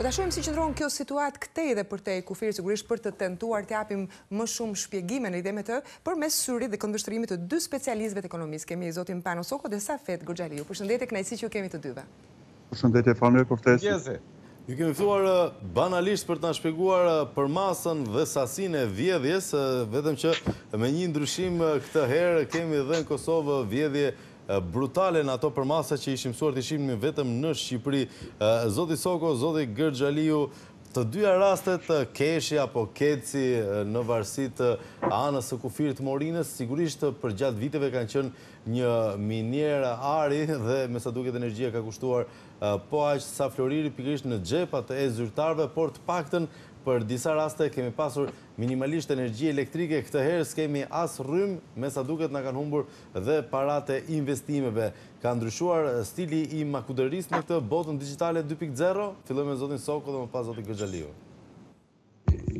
Po ta shohim si qëndron kjo situatë këtej dhe përtej kufirit, sigurisht për të tentuar të japim më shumë shpjegime në lidhje me të, përmes syrit dhe këndvështrimit të dy specialistëve të ekonomisë. Kemi zotin Pano Soko dhe Safet Gërxhaliu. Përshëndetje, kënaqësi që ju kemi të dyve. Përshëndetje, falënderoj për ftesën. Mirëmëngjesi. Ju kemi ftuar banalisht për të na shpjeguar përmasën dhe sasinë e vjedhjes, vetëm që me një ndryshim këtë herë kemi edhe në Kosovë vjedhje Brutale në ato përmasa që ishim mësuar t'i shihnim vetëm në Shqipëri. Zoti Soko, zoti Gërxhaliu, të dyja rastet, Keshi apo KEK-u, në varësi të anës së kufirit të Morinës, sigurisht përgjatë viteve kanë qenë një minierë ari dhe me sa duket energjia ka kushtuar po aq sa floriri pikërisht në xhepat e zyrtarëve, por të paktën për disa raste kemi pasur minimalisht energji elektrike, këtë herë s'kemi as rrymë, me sa duket na kanë humbur dhe paratë e investimeve. Ka ndryshuar stili i makutërisë në këtë botën digjitale dy pikë zero? Fillojmë me zotin Soko dhe më pas zoti Gërxhaliu.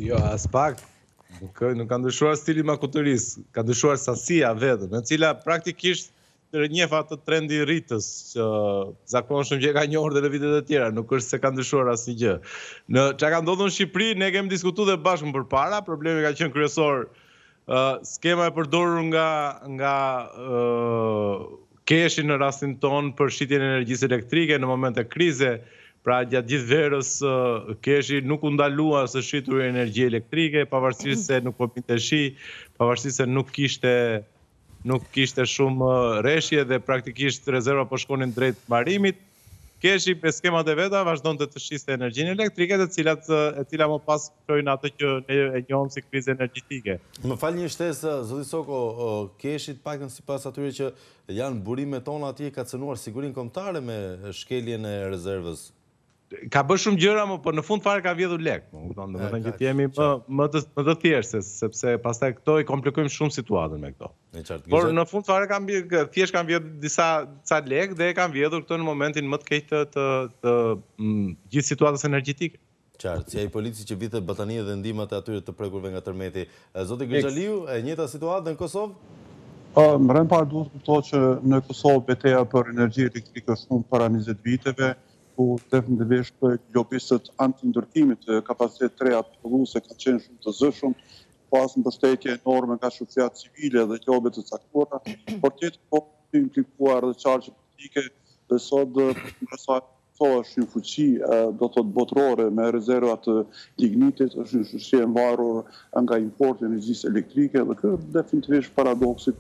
Jo, aspak. Nuk ka, nuk ka ndryshuar stili i makutërisë, ka ndryshuar sasia vetëm, e cila praktikisht njeh atë trendin rritës të zakonshëm që e ka njohur dhe në vitet e tjera, nuk është se ka ndryshuar asnjë gjë. Në çka ka ndodhur në Shqipëri, ne kemi diskutuar dhe bashkë më përpara, problemi ka qenë kryesor Skema e përdorur nga nga keshi në rastin tonë për shitjen e energjisë elektrike në momente krize, pra gjatë gjithë verës keshi nuk u ndalua së shitur energji elektrike, pavarësisht se nuk po binte shi, pavarësisht se nuk kishte nuk kishte shumë reshje dhe praktikisht rezervat po shkonin drejt mbarimit. Keshi me skemat e veta vazhdonte të shiste energjinë elektrike, të cilat, e cila më pas çoi në atë që ne e njohëm si krizë energjetike. Më fal një shtesë, zoti Soko, Keshi, të paktën sipas atyre që janë burimet tona atje, ka cënuar sigurinë kombëtare me shkeljen e rezervës. Ka bërë shumë gjëra, por në fund fare ka vjedhur lekë, më kupton, domethënë që të jemi më më të thjeshtë, sepse pastaj këto i komplikojmë shumë situatën me këto. Por në fund fare kanë thjesht kanë vjedh disa ca lek dhe e kanë vjedhur këto në momentin më të keq të të të mm, gjithë situatës energjetike. Qartë, si ai polici që vidhte batanije dhe ndihmat e atyre të prekurve nga tërmeti. Zoti Gërxhaliu, e njëjta situatë në Kosovë? Po, në rend të parë duhet të kuptohet që në Kosovë beteja për energji elektrike është shumë para 20 viteve, ku definitivisht lobistët anti-ndërtimit, kapaciteteve të reja prodhuese kanë qenë shumë të zëshëm, pas mbështetje enorme nga shoqëria civile dhe lobe të caktuara, por ishin po të implikuar dhe qarqe politike, dhe sot dhe përderisa Kosova është një fuqi, do të thotë botërore me rezerva të lignitit, është një shoqëri e varur nga importi i energjisë elektrike, dhe ky është definitivisht paradoksi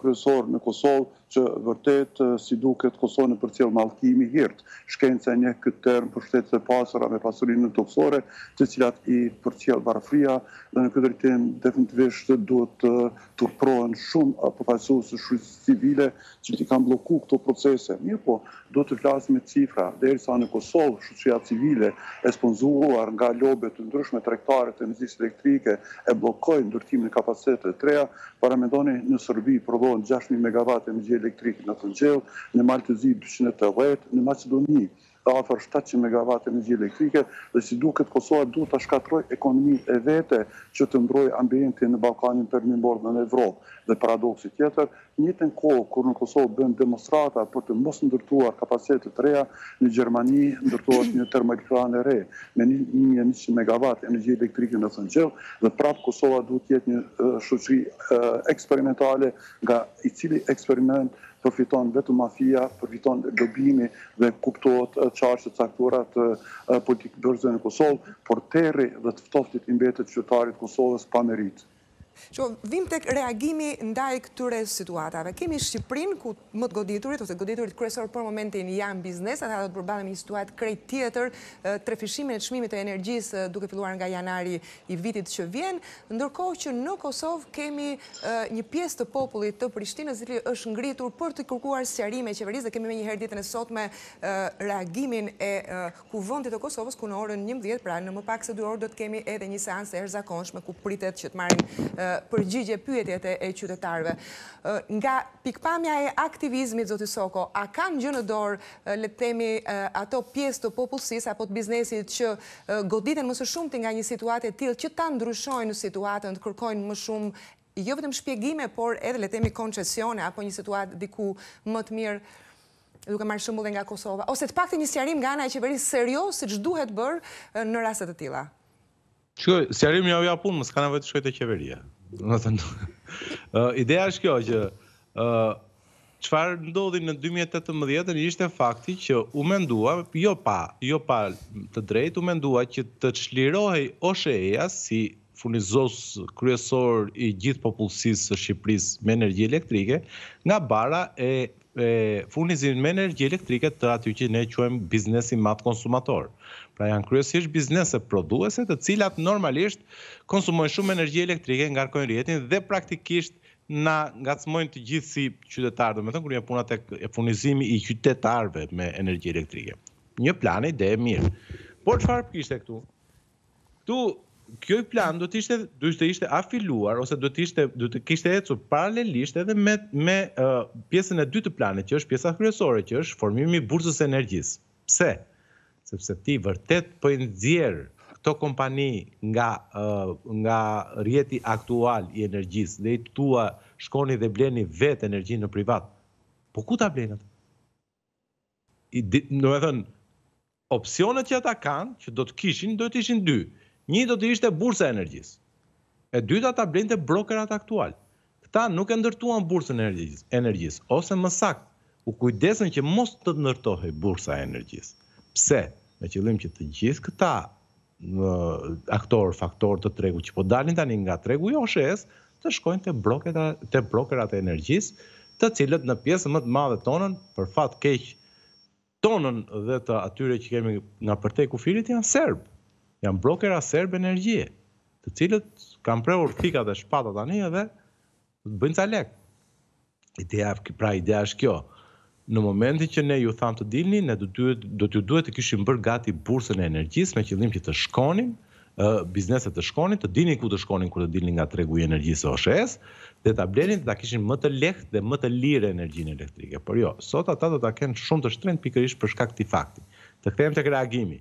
kryesor në Kosovë, Që vërtet, si duket, Kosovën e përcjell mallkimi i hirit. Shkenca e njeh këtë term për shtetet e pasura me pasuri nëntokësore, të cilat i përcjell varfëria, dhe në këtë drejtim definitivisht duhet të turpërohen shumë përfaqësues të shoqërisë civile, të cilët i kanë blloku këto procese. Mirëpo, Duhet të flas me cifra, derisa në Kosovë shoqëria civile e sponsoruar nga lobe të ndryshme tregtare të energjisë elektrike e bllokojnë ndërtimin e kapaciteteve të reja. Paramendoni, në Serbi prodhohen gjashtë mijë megavatë energji elektrike në thëngjill, në Mal të Zi dyqind e tetëdhjetë, në Maqedoni afër shtatëqind megavatë energji elektrike dhe si duket Kosova duhet ta shkatërrojë ekonominë e vet që të mbrojë ambientin në Ballkanin Perëndimor dhe në Evropë. Dhe paradoksi tjetër, Në të njëjtën kohë, kur në Kosovë bëhen demonstrata për të mos ndërtuar kapacitete të reja, në Gjermani ndërtohet një termoelektranë e re me një mijë e njëqind megavat energji elektrike në thëngjill dhe prapë Kosova duhet të jetë një shoqëri eksperimentale nga i cili eksperiment përfiton vetëm mafia, përfiton lobimi dhe kuptohet qarqe të caktuara të politikëbërësve në Kosovë, por terri dhe të ftoftit i mbetet qytetarit të Kosovës pa meritë. Vijmë tek reagimi ndaj këtyre situatave. Kemi Shqipërinë ku më të goditurit ose goditurit kryesorë për momentin janë bizneset, ata do të përballen me një situatë krejt tjetër, trefishimin e çmimit të energjisë duke filluar nga janari i vitit që vjen, ndërkohë që në Kosovë kemi një pjesë të popullit të Prishtinës i cili është ngritur për të kërkuar sqarime qeverisë dhe kemi menjëherë ditën e sotme reagimin e Kuvendit të Kosovës ku në orën njëmbëdhjetë, pra në më pak se dy orë do të kemi edhe një seancë të jashtëzakonshme ku pritet që të marrin përgjigje pyetjet e qytetarëve. Nga pikëpamja e aktivizmit zoti Soko, a kanë gjë në dorë le të themi ato pjesë të popullsisë apo të biznesit që goditen më së shumti nga një situatë e tillë që ta ndryshojnë situatën, të kërkojnë më shumë jo vetëm shpjegime, por edhe le të themi koncesione apo një situatë diku më të mirë, duke marrë shembull edhe nga Kosova, ose të paktën një sqarim nga ana e qeverisë serioz siç duhet bërë në raste të tilla. Shiko, sqarimin jua jap unë, më s'ka nevojë të shkojë te qeveria. Domethënë, ideja është kjo që ë Çfarë ndodhi në dy mijë e tetëmbëdhjetën ishte fakti që u mendua, jo pa, jo pa të drejtë, u mendua që të çlirohej OSHEE-ja si furnizues kryesor i gjithë popullsisë së Shqipërisë me energji elektrike, nga barra e e furnizimit me energji elektrike të atij që ne quajmë biznesi i madh konsumator. Pra janë kryesisht biznese prodhuese të cilat normalisht konsumojnë shumë energji elektrike, ngarkojnë rrjetin dhe praktikisht na ngacmojnë të gjithë si qytetarë, do me thënë kur vjen puna tek e furnizimi i qytetarëve me energji elektrike. Një plan e ide e mirë. Por çfarë kishte këtu? Këtu ky plan do të ishte do të ishte afiluar ose do të ishte do të kishte ecur paralelisht edhe me me uh, pjesën e dytë të planit që është pjesa kryesore që është formimi i bursës së energjisë. Pse? Sepse ti vërtet po i nxjerr këto kompani nga nga rrjeti aktual i energjisë dhe u thua shkoni dhe bleni vetë energjinë në privat. Po ku ta blejnë ata? Domethënë opsionet që ata kanë, që do të kishin, do të ishin dy. Një do të ishte bursa e energjisë. E dyta ta blenin te brokerat aktualë. Këta nuk e ndërtuan Bursën e Energjisë, ose më saktë, u kujdesën që mos të ndërtohej Bursa e Energjisë. Pse? Me qëllim që të gjithë këta aktorë, faktorë të tregut që po dalin tani nga tregu i OSHE-s, të shkojnë te broketa, te brokerat e energjisë, të cilët në pjesën më të madhe tonën, për fat keq, tonën dhe të atyre që kemi nga përtej kufirit janë serbë. Janë brokera serbë energjie, të cilët kanë prehur thika dhe shpata tani edhe të bëjnë ca lek. Ideja, pra ideja është kjo. Në momentin që ne u thamë të dilni, ne do të duhet të kishim bërë gati bursën e energjisë me qëllim që të shkonin, bizneset të shkonin, të dinin ku të shkonin kur të dilnin nga tregu i energjisë së OSHE-s, dhe ta blenin dhe ta kishin më të lehtë dhe më të lirë energjinë elektrike. Por jo, sot ata do ta kenë shumë të shtrenjtë pikërisht për shkak të këtij fakti. Të kthehem tek reagimi.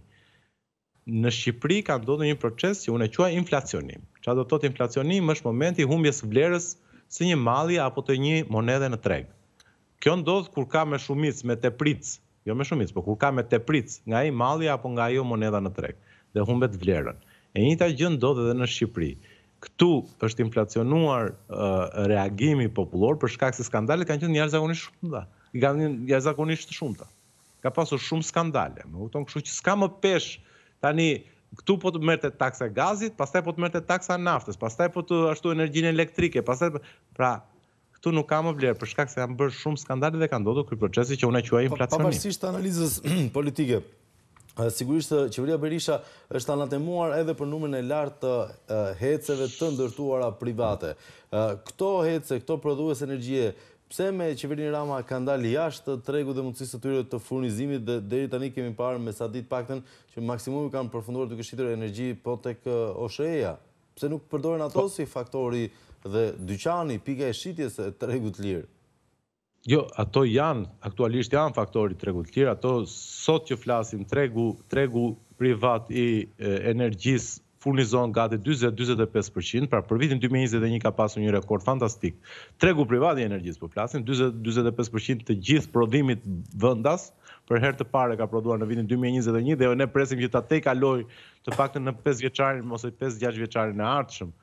Në Shqipëri ka ndodhur një proces që unë e quaj inflacionim. Çfarë do të thotë inflacionim? Është momenti i humbjes së vlerës së një malli apo të një monedhe në treg. Kjo ndodh kur ka me shumicë, me tepricë, Jo me shumicë, por kur ka me tepricë, nga ai malli apo nga ajo monedha në treg, dhe humbet vlerën. E njëjta gjë ndodh edhe në Shqipëri. Këtu është inflacionuar reagimi popullor për shkak se skandalet kanë qenë jashtëzakonisht të shumta. Kanë qenë jashtëzakonisht të shumta. Ka pasur shumë skandale, më kupton, kështu që s'ka më peshë tani këtu po të merrte taksën e gazit, pastaj po të merrte taksën e naftës, pastaj po të ashtu energjinë elektrike, pastaj pra Këtu nuk ka më vlerë për shkak se janë bërë shumë skandale dhe ka ndodhur ky procesi që unë e quaj inflacionim. Pavarësisht analizës politike, sigurisht qeveria Berisha është anatemuar edhe për numrin e lartë të heceve të ndërtuara private. Këto hece, këta prodhues energjie, pse me qeverinë Rama kanë dalë jashtë tregut dhe mundësisë së tyre të furnizimit dhe deri tani kemi parë me sa di të paktën që maksimumi kanë përfunduar duke shitur energji po tek OSHEE-ja. Pse nuk përdorin ato si faktori dhe dyqani, pika e shitjes e tregut të lirë? Jo, ato janë, aktualisht janë faktor i tregut të lirë, ato sot që flasim tregu, tregu privat i energjisë furnizon gati dyzet, dyzet e pesë për qind, pra për vitin dy mijë e njëzet e një ka pasur një rekord fantastik. Tregu privat i energjisë po flasim, dyzet, dyzet e pesë për qind të gjithë prodhimit vendas, për herë të parë ka prodhuar në vitin dy mijë e njëzet e një dhe ne presim që ta tejkalojë të paktën në pesë vjeçarin ose pesë gjashtë vjeçarin e ardhshëm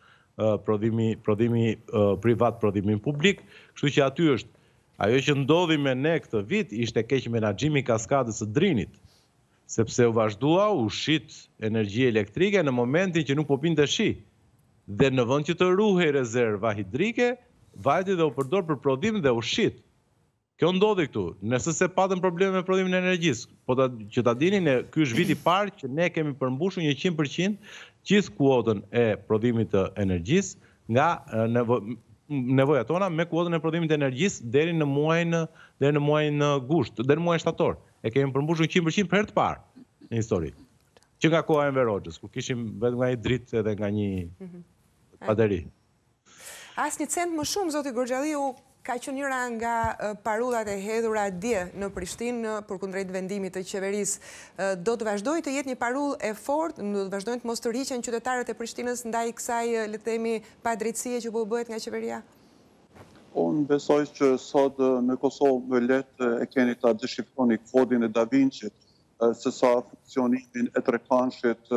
prodhimi prodhimi privat prodhimin publik, kështu që aty është ajo që ndodhi me ne këtë vit ishte keqmenaxhimi i kaskadës së Drinit sepse u vazhdua u shit energji elektrike në momentin që nuk po binte shi dhe në vend që të ruhej rezerva hidrike vajti dhe u përdor për prodhim dhe u shit Kjo ndodhi këtu, ne s'se patëm probleme me prodhimin e energjisë, po, që ta dini ne, ky është viti i parë që ne kemi përmbushur njëqind për qind gjithë kuotën e prodhimit të energjisë nga nevojat tona me kuotën e prodhimit të energjisë deri në muajin deri në muajin gusht, deri në muajin shtator. E kemi përmbushur njëqind për qind për herë të parë në histori. Që nga koha e Enver Hoxhës, kur kishim vetëm nga një dritë edhe nga një mhm. bateri. Asnjë cent më shumë, zoti Gërxhaliu, ka qenë njëra nga parullat e hedhura dje në Prishtinë përkundrejt vendimit të qeverisë. Do të vazhdojë të jetë një parullë e fortë, do të vazhdojnë të mos tërhiqen qytetarët e Prishtinës ndaj kësaj, le të themi, padrejtësie që po bëhet nga qeveria? Unë besoj që sot në Kosovë më lehtë e keni ta deshifroni kodin e Da Vinçit, sesa funksionimin e Trekanshit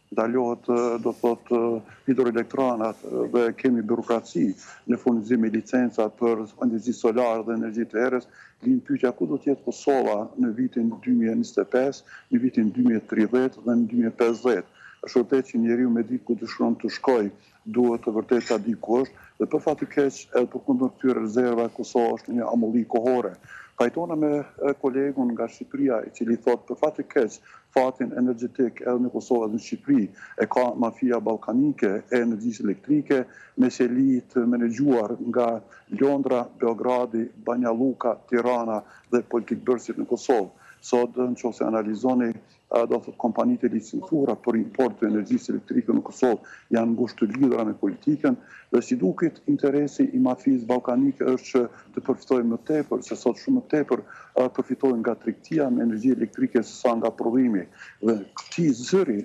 ndalohet do të thotë hidroelektranat dhe kemi byrokraci në furnizim me licenca për energji solare dhe energji të erës, lind pyetja ku do të jetë Kosova në vitin 2025, në vitin 2030 dhe në 2050. është vërtet që njeriu me ditë ku dëshiron të shkojë Duhet vërtet ta dijë ku është dhe për fat të keq edhe përkundër këtyre rezervave Kosova është në një amulli kohore. Pajtona me kolegun nga Shqipëria i cili thotë për fat të keq fatin energjetik edhe në Kosovë edhe në Shqipëri e ka mafia ballkanike e energjisë elektrike me seli të menaxhuar nga Londra, Beogradi, Banjalluka, Tirana dhe politikbërësit në Kosovë. Sot në qoftë se analizoni do të thotë kompanitë e licencuara për import të energjisë elektrike në Kosovë janë ngushtë të lidhura me politikën dhe si duket interesi i mafisë ballkanike është që të përfitojnë më tepër se sot shumë më tepër përfitojnë nga tregtia me energji elektrike se sa nga prodhimi dhe këtij zëri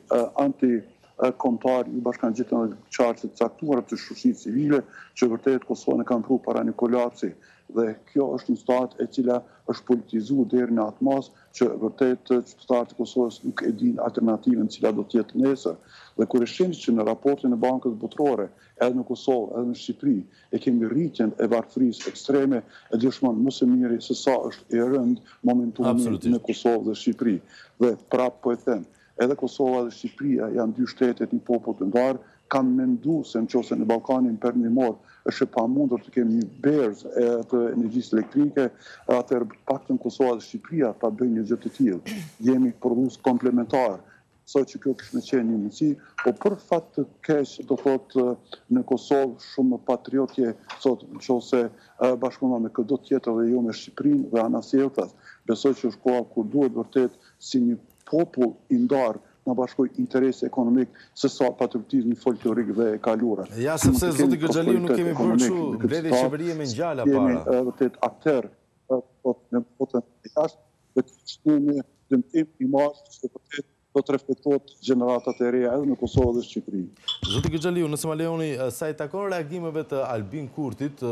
antikombëtar i bashkëngjiten qarqe të caktuara të shoqërisë civile që vërtet Kosovën e kanë pru para një kolapsi dhe kjo është një situatë e cila është politizu deri në atë masë që vërtet qytetarët e Kosovës nuk e dinë alternativën cila do të jetë nesër. Dhe kur e shihni që në raportin e Bankës Botërore, edhe në Kosovë, edhe në Shqipëri, e kemi rritjen e varfërisë ekstreme, e dëshmon më së miri se sa është i rëndë momentumi në Kosovë dhe Shqipëri. Dhe prapë po e them, Edhe Kosova dhe Shqipëria janë dy shtete, një popull të ndarë. Kam mendu se nëqofse në Ballkanin Perëndimor është e pamundur të kemi një berzë të energjisë elektrike, atëherë të paktën Kosova dhe Shqipëria ta bëjnë një gjë të tillë. Jemi prodhues komplementar. Besoj që kjo kish me qenë një mundësi, po për fat të keq do thotë në Kosovë shumë patriot je sot nëqofse bashkëpunon me këdo tjetër dhe jo me Shqipërinë dhe anasjelltas. Besoj që është koha kur duhet vërtet si një popull i ndarë na bashkojë interesi ekonomik se sa patriotizmi folklorik dhe e kaluara. Ja sepse zoti Gërxhaliu nuk kemi bërë veç mbledhje qeverie me ngjala, por. Jemi vërtet akter sot në botën e jashtme dhe ky është një dëmtim i madh që vërtet do të reflektohet tek gjeneratat e reja edhe në Kosovë edhe Shqipëri. Zoti Gërxhaliu nëse ma lejoni sa i takon reagimeve të Albin Kurtit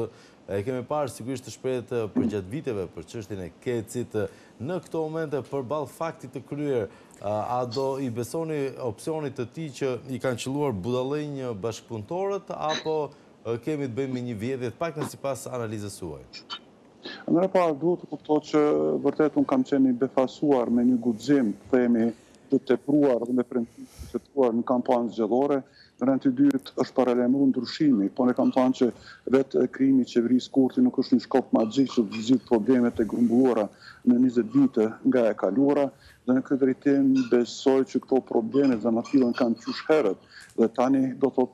E kemi parë sigurisht të shprehet përgjatë viteve për çështjen e KEK-ut. Në këto momente përballë faktit të kryer, a do i besoni opsionit të tij që i kanë qëlluar budallenj bashkëpunëtorët apo kemi të bëjmë me një vjedhje të paktën sipas analizës suaj? Në rend të parë duhet të kuptohet që vërtet unë kam qenë i befasuar me një guxim të themi të tepruar dhe me premtime të tepruara në kampanjë zgjedhore. Në rend të dytë është paralajmëruar ndryshimi, por unë kam thënë që vetë krijimi i qeverisë Kurti nuk është një shkop magjik që të zgjidh problemet e grumbulluara në njëzet vite nga e kaluara dhe në këtë drejtim besoj që këto probleme zanafillën kanë qysh herët dhe tani do të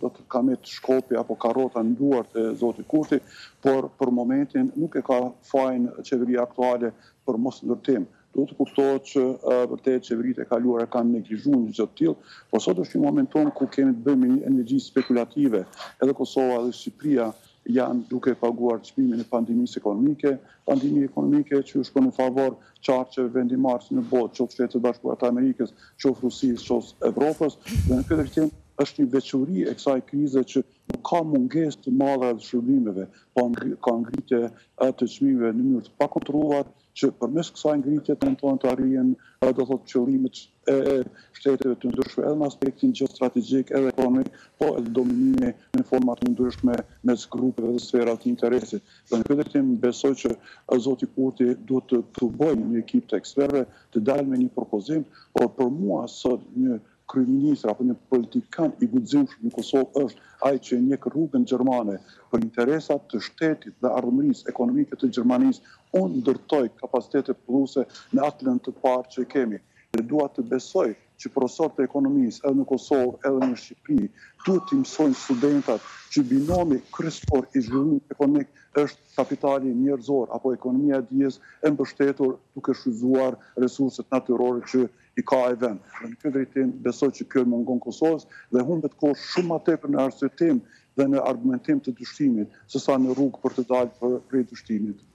do t'i mbet shkopi apo karrota në duar te zoti Kurti, por për momentin nuk e ka fajin qeveria aktuale për mos ndërtim. Duhet të kuptohet që vërtet qeveritë e kaluara kanë neglizhu një gjë të tillë, por sot është një momentum ku kemi të bëjmë me një energji spekulative. Edhe Kosova dhe Shqipëria janë duke paguar çmimin e pandemisë ekonomike, pandemi ekonomike që u shkon në favor qarqeve vendimmarrëse në botë, qoftë Shtetet e Bashkuara të Amerikës, qoftë Rusisë, qoftë Evropës, dhe në këtë drejtim është një veçori e kësaj krize që nuk ka mungesë të mallrave dhe shërbimeve, po ka ngritje të çmimeve në mënyrë të pakontrolluar që përmes kësaj ngritjeje tentojnë të arrijnë, do të thotë, qëllimet e shteteve të ndryshme, edhe në aspektin gjeostrategjik, edhe ekonomik, po edhe dominimi në forma të ndryshme mes grupeve dhe sferave të interesit. Dhe në këtë drejtim besoj që zoti Kurti duhet të tubojë një ekip të ekspertëve, të dalë me një propozim, por për mua sot një Kryeministri apo një politikan i guximshëm në Kosovë është ai që e ndjek rrugën gjermane për interesat të shtetit dhe ardhmërisë ekonomike të Gjermanisë. Unë ndërtoj kapacitete për shkak se atë lëndë të parë që e kemi dhe dua të besoj që profesorët të ekonomisë edhe në Kosovë edhe në Shqipëri duhet t'i mësojnë studentat që binomi kryesor i zhvillimit ekonomik është kapitali njerëzor apo ekonomia e dijes e mbështetur duke shfrytëzuar resurset natyrore që i ka ai vend. Dhe në këtë drejtim besoj që kjo i mungon Kosovës dhe humbet kohë shumë më tepër në arsyetim dhe në argumentim të dështimit, se sa në rrugë për të dalë prej dështimit.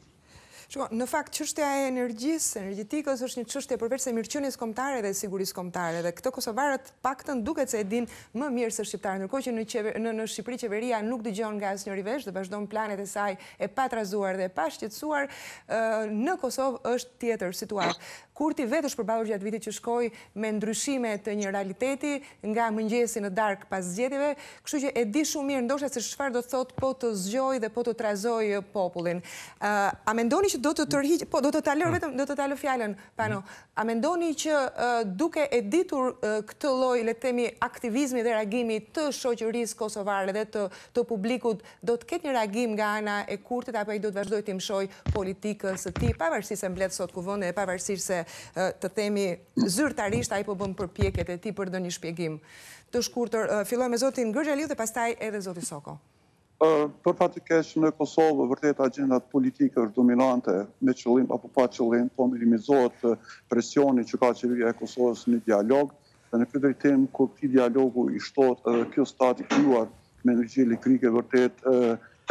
Shiko, në fakt çështja e energjisë, energjetikës është një çështje përveç se mirëqenies kombëtare dhe sigurisë kombëtare dhe këtë kosovarët të paktën duket se e dinë më mirë se shqiptarët, ndërkohë që në qever, në, në Shqipëri qeveria nuk dëgjon nga asnjëri vesh dhe vazhdon planet e saj e patrazuar dhe e pashqetësuar, në Kosovë është tjetër situatë. Kurti vetë është përballur gjatë vitit që shkoi me ndryshime të një realiteti nga mëngjesi në darkë pas zgjedhjeve, kështu që e di shumë mirë ndoshta se çfarë do të thotë po të zgjojë dhe po të trazojë popullin. A mendoni që do të tërhiqet, po do të ta lë vetëm, do të ta lë fjalën Pano. A mendoni që duke e ditur këtë lloj le të themi aktivizmi dhe reagimi të shoqërisë kosovare dhe të publikut Do të ketë një reagim nga ana e Kurtit apo ai do të vazhdojë t'i mshojë politikës së tij, pavarësisht se mbledh sot Kuvendin dhe pavarësisht se, të themi, zyrtarisht ai po bën përpjekjet e tij për ndonjë shpjegim? Të shkurtër, filloj me zotin Gërxhaliu dhe pastaj edhe zoti Soko. Për fat të keq, në Kosovë vërtet agjenda politike është dominante, me qëllim apo pa qëllim, po minimizohet presioni që ka Qeveria e Kosovës në dialog, Dhe në këtë drejtim, kur këtij dialogu i shtohet edhe kjo situatë e krijuar me energji elektrike, vërtet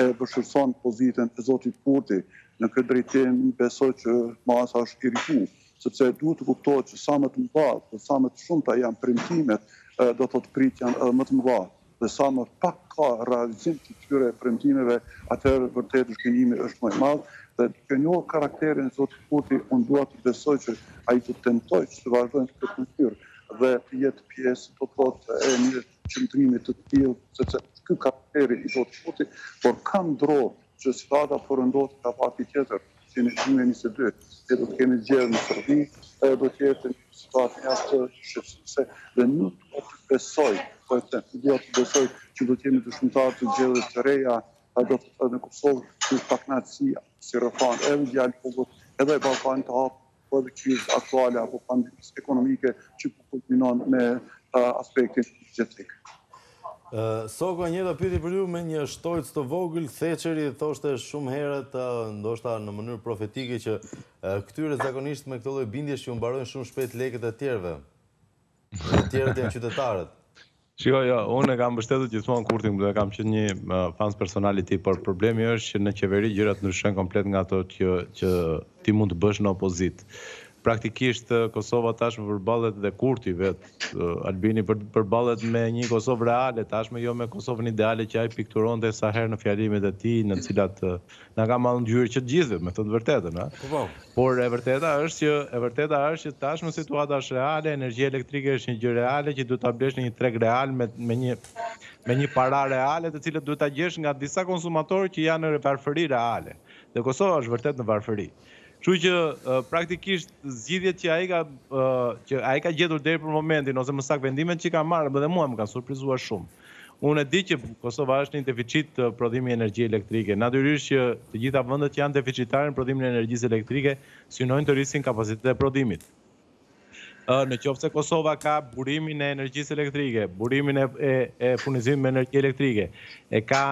e vështirëson pozitën e zotit Kurti. Në këtë drejtim, besoj që masa është e irrituar, sepse duhet të kuptohet që sa më të mëdha dhe sa më të shumta janë premtimet, do të thotë pritjet janë edhe më të mëdha. dhe sa më pak ka realizim të këtyre premtimeve, atëherë vërtet zhgënjimi është më i madh dhe duke njohur karakterin e zotit Kurti, unë dua të besoj që ai do të tentojë që të vazhdojë në këtë mënyrë dhe të jetë pjesë, do të thotë, e një qëndrimi të tillë, sepse është ky karakteri i zotit Kurti, por kam dro që situata po rëndohet nga fakti tjetër. që në dy mijë e njëzet e dy ne do të kemi zgjedhje në Serbi, ajo do të jetë një situatë mjaft shqetësuese dhe nuk dua të besoj, po e them, nuk dua të besoj që do të jemi dëshmitarë të zgjedhjeve të reja, a do të thotë në Kosovë, që është pakënaqësia, si rrëfanë edhe dialogut, edhe Ballkanit të Hapur, po edhe krizës aktuale apo pandemisë ekonomike që po kulminon me aspektin energjetik. Soko, njëjta pyetje për ju me një shtojcë të vogël, Theçeri thoshte shumë herët, ndoshta në mënyrë profetike që këtyre zakonisht me këto lloj bindjesh u mbarojnë shumë shpejt lekët e tjerëve. Të tjerët janë qytetarët. Shiko, jo, unë e kam mbështetur gjithmonë Kurtin, dhe kam qenë një uh, fans personal i tij, por problemi është që në qeveri gjërat ndryshojnë komplet nga ato që që ti mund të bësh në opozitë. Praktikisht uh, Kosova tashmë përballet dhe Kurti vet, uh, Albini për përballet me një Kosovë reale tashmë, jo me Kosovën ideale që ai pikturonte sa herë në fjalimet e tij, në të cilat uh, Na ka mallëngjyer që të gjithëve, me thënë të vërtetën, ha. Po po. Por e vërteta është që e vërteta është që tashmë situata është reale, energjia elektrike është një gjë reale që duhet ta blesh në një treg real me me një me një para reale të cilën duhet ta gjesh nga disa konsumatorë që janë në varfëri reale. Dhe Kosova është vërtet në varfëri. Kështu që praktikisht zgjidhjet që ai ka që ai ka gjetur deri për momentin ose më saktë vendimet që ka marrë, dhe mua më kanë surprizuar shumë. Unë e di që Kosova është në deficit të prodhimit energji elektrike. Natyrisht që të gjitha vendet që janë deficitare në prodhimin e energjisë elektrike synojnë të rrisin kapacitetet e prodhimit. Në qoftë se Kosova ka burimin e energjisë elektrike, burimin e furnizimit me energji elektrike, e ka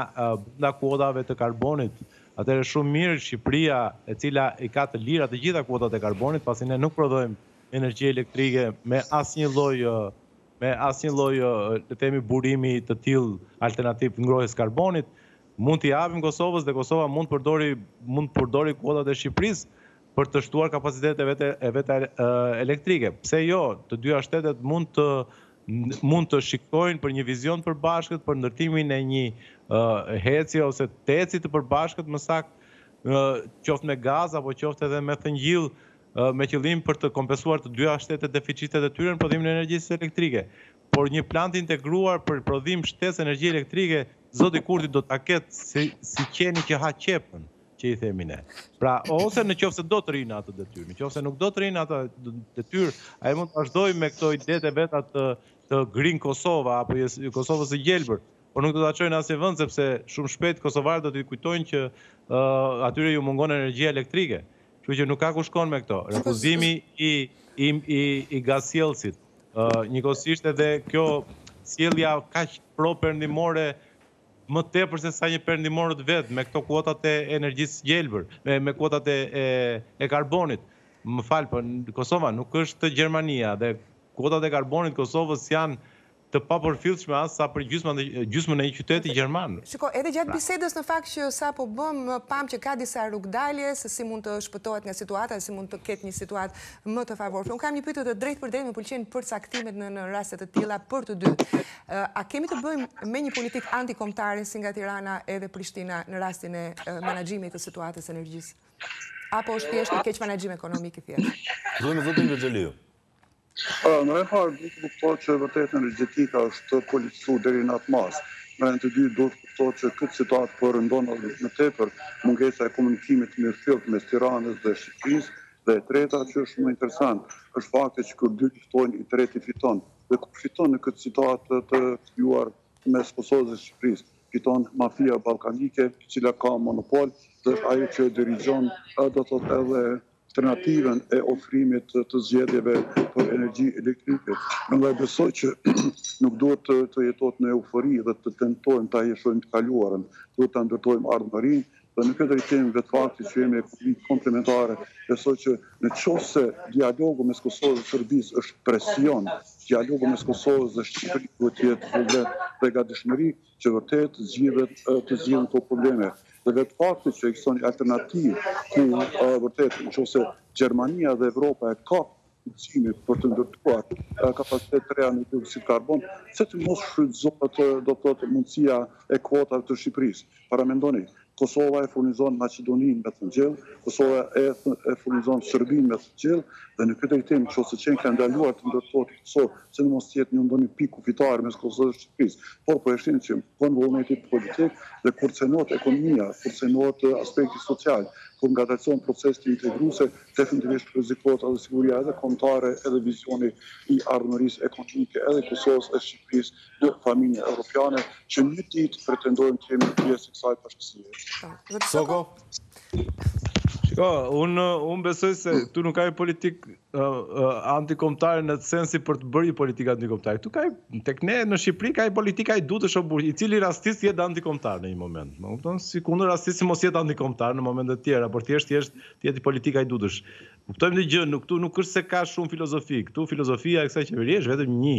brenda kuotave të karbonit, atëherë shumë mirë Shqipëria e cila i ka të lira të gjitha kuotat e karbonit, pasi ne nuk prodhojmë energji elektrike me asnjë lloj me asnjë lloj le të themi burimi të tillë alternativ të ngrohjes së karbonit, mund t'i japim Kosovës dhe Kosova mund të përdori mund të përdori kuotat e Shqipërisë për të shtuar kapacitetet e vete e veta elektrike. Pse jo, të dyja shtetet mund të mund të shikojnë për një vizion të përbashkët për ndërtimin e një heci ose teci të përbashkët më saktë qoftë me gaz apo qoftë edhe me thëngjill me qëllim për të kompensuar të dyja shtetet deficitet e tyre në prodhimin e energjisë elektrike. Por një plan të integruar për prodhim shtesë energji elektrike, zoti Kurti do ta ketë si, si qeni që ha qepën, që i themi ne. Pra, ose në qoftë se do të rrijë në atë detyrë, në qoftë se nuk do të rrijë në atë detyrë, ai mund të vazhdojë me këto idetë e veta të, të Green Kosova, apo Kosovës së gjelbër, por nuk do ta çojnë asnjë vend, sepse shumë shpejt kosovarët do t'i kujtojnë që uh, atyre ju mungon energjia elektrike. Kështu që nuk ka ku shkon me këto. Refuzimi i i i i gazsjellësit. Ë njëkohësisht edhe kjo sjellja kaq pro perëndimore më tepër se sa një perëndimorët vetë me këto kuotat e energjisë së gjelbër, me me kuotat e e e karbonit. Më fal, po Kosova nuk është Gjermania dhe kuotat e karbonit të Kosovës janë të papërfillshme as sa për gjysmën e një qyteti gjerman. Shiko, edhe gjatë bisedës në fakt që sapo bëmë, pamë që ka disa rrugëdalje se si mund të shpëtohet nga situata dhe si mund të ketë një situatë më të favorshme. Unë kam një pyetje të drejtpërdrejtë, më pëlqejnë përcaktimet në në raste të tilla për të dy. A kemi të bëjmë me një politikë antikombëtare si nga Tirana edhe Prishtina në rastin e menaxhimit të situatës së energjisë? Apo është thjesht një keqmenaxhim ekonomik i thjeshtë? Zoti Evgjeliu. Po, e para duhet të kuptohet që vërtet energjetika është e politizuar deri në atë masë. E dyta duhet të kuptohet që këtë situatë po e rëndon edhe më tepër mungesa e komunikimit të mirëfilltë mes Tiranës dhe Shqipërisë. Dhe e treta, që është më interesant, është fakti që kur dy luftojnë, i treti fiton. Dhe kush fiton në këtë situatë të krijuar mes Kosovës dhe Shqipërisë? Fiton mafia ballkanike, e cila ka monopol dhe është ajo që e dirigjon, do të thotë edhe alternativën e ofrimit të zgjedhjeve për energji elektrike. Prandaj besoj që nuk duhet të, të jetohet në eufori dhe të tentojmë ta hijeshojmë të kaluarën. Duhet ta ndërtojmë ardhmërinë dhe në këtë drejtim vetë fakti që jemi ekonomi komplementare, besoj që në qoftë se dialogu mes Kosovës dhe Serbisë është presion, dialogu mes Kosovës dhe Shqipërisë duhet të jetë vullnet dhe gatishmëri, Që vërtet të zgjidhet, të zgjidhen këto probleme. Dhe vetë fakti që ekziston një alternativë ku vërtet në qoftë se Gjermania dhe Evropa e ka mundësinë për të ndërtuar kapacitete të reja në dioksid karbon, pse të mos shfrytëzohet do të thotë mundësia e kuotave të Shqipërisë. Paramendoni, Kosova e furnizon Maqedoninë me thëngjill, Kosova e furnizon Serbinë me thëngjill dhe në këtë drejtim nëse qenka e ndaluar të ndërtohet në Kosovë, pse të mos të jetë në ndonjë pikë kufitare mes Kosovës dhe Shqipërisë. Por po e shihni që mungon vullneti politik dhe kur cenohet ekonomia, kur cenohet aspekti social, kur ngadalësohen proceset integruese, definitivisht rrezikohet edhe siguria edhe kombëtare edhe vizioni i ardhmërisë ekonomike edhe i Kosovës edhe Shqipërisë Në familjen europiane që një ditë pretendojmë të jemi pjesë e kësaj bashkësie. Zoti Soko. Shiko, un un besoj se këtu nuk ka një politikë uh, antikombëtare në sensin për të bërë një politikë antikombëtare. Këtu ka tek ne në Shqipëri ka politikë hajdutësh, i cili rastis të jetë antikombëtar në një moment. Më kupton? Sikundër rastis mos jetë antikombëtar në momente të tjera, por thjesht thjesht të jetë politikë hajdutësh. Kuptojmë një gjë, nuk këtu nuk është se ka shumë filozofi. Këtu filozofia e kësaj qeverie është vetëm një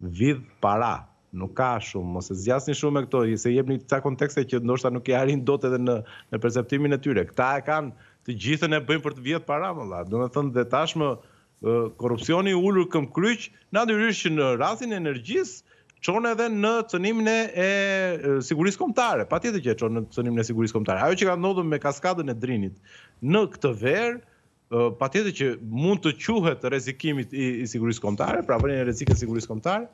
Vidh para. Nuk ka shumë. Mos e zgjasni shumë me këto, se i jepni ca kontekste që ndoshta nuk i arrijnë dot edhe në në perceptimin e tyre. Këta e kanë të gjithën e bëjnë për të vjedh para more vëlla. Domethënë dhe tashmë korrupsioni i ulur këmbëkryq, natyrisht që në rastin e energjisë çon edhe në cënimin e, e sigurisë kombëtare. Patjetër që e çon në cënimin e sigurisë kombëtare. Ajo që ka ndodhur me kaskadën e Drinit në këtë verë patjetër që mund të quhet rrezikim i, i sigurisë kombëtare, pra vënie në rrezik të sigurisë kombëtare,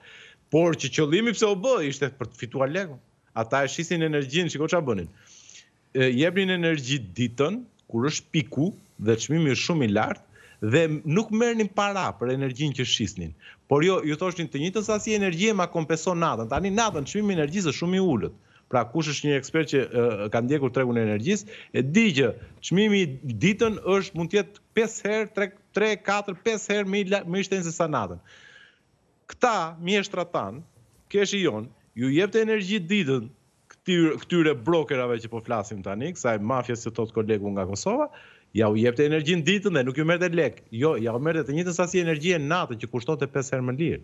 por që qëllimi pse u bë ishte për të fituar lekë. Ata e shisin energjinë, shiko ça bënin. Jepnin energji ditën kur është piku dhe çmimi është shumë i lartë dhe nuk merrnin para për energjinë që shisnin. Por jo, ju thoshnin të njëjtën sasi energjie ma kompenson natën. Tani natën çmimi i energjisë është shumë i ulët. Pra kush është një ekspert që ka ndjekur tregun e energjisë, e di që çmimi ditën është mund të jetë 5 herë, 3, 3, 4, 5 herë më i më i shtrenjtë se sa natën. Këta mjeshtra tanë, KESH-i jonë, ju jepte energji ditën këtyre këtyre brokerave që po flasim tani, kësaj mafies që thotë kolegu nga Kosova, jua jepte energjinë ditën dhe nuk ju merrte lek. Jo, jua merrte të njëjtën sasi energjie natën që kushtonte 5 herë më lirë.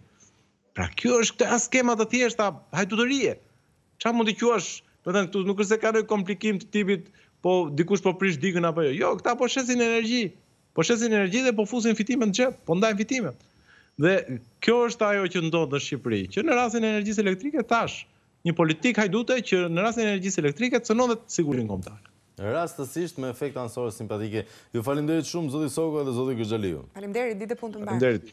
Pra kjo është këto janë skema të thjeshta hajdutërie. Çfarë mund të quash, do të thënë këtu nuk është se ka ndonjë komplikim të tipit, po dikush po prish digën apo jo. Jo, këta po shesin energji. Po shesin energji dhe po fusin fitimet në xhep, po ndajnë fitimet. Dhe kjo është ajo që ndodh në Shqipëri, që në rastin e energjisë elektrike kemi një politikë hajdute që në rastin e energjisë elektrike cenon dhe sigurinë kombëtare. Rastësisht me efekte anësore simpatike. Ju faleminderit shumë zoti Soko dhe zoti Gërxhaliu. Faleminderit, ditë punë të mbarë. Faleminderit.